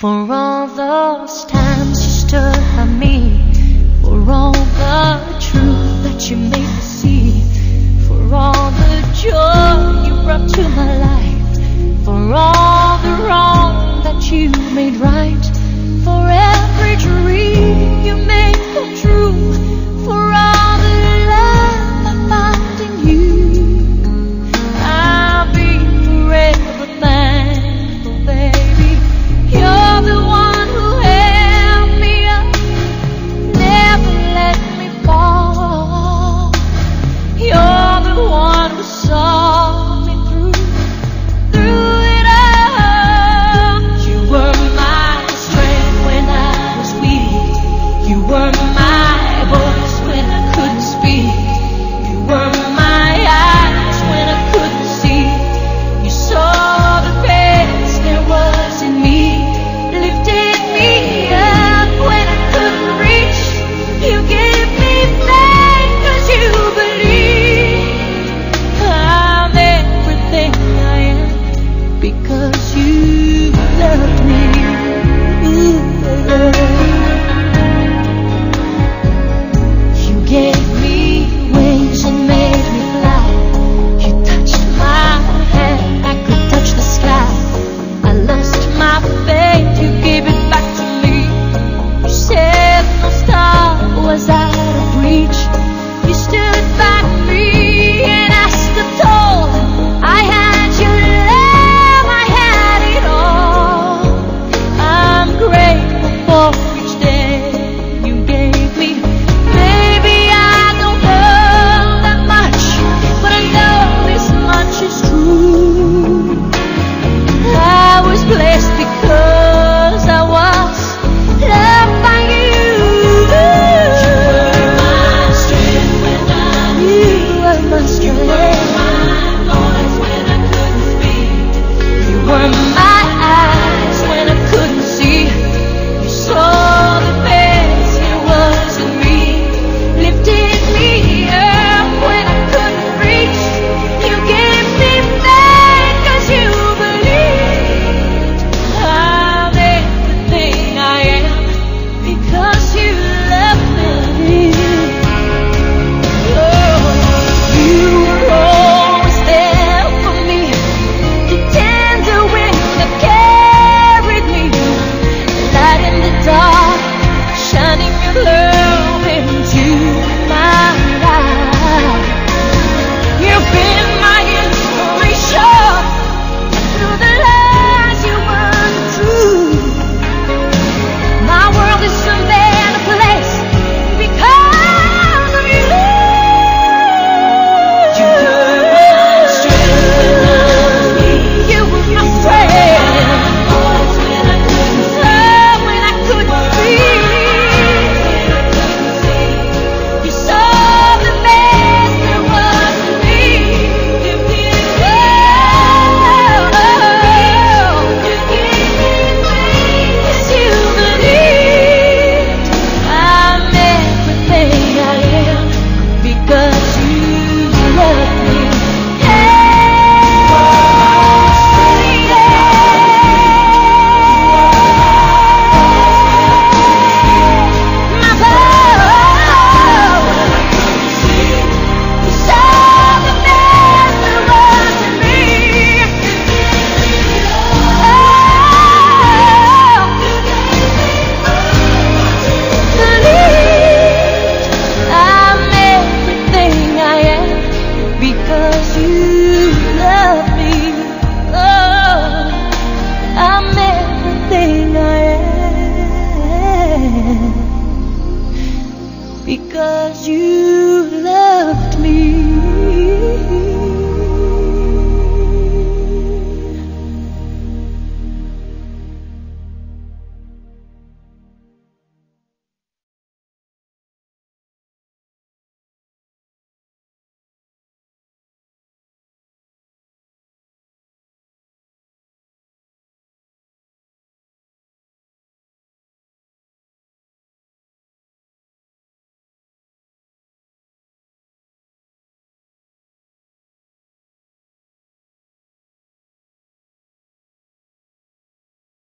For all those times you stood by me, for all the truth that you made.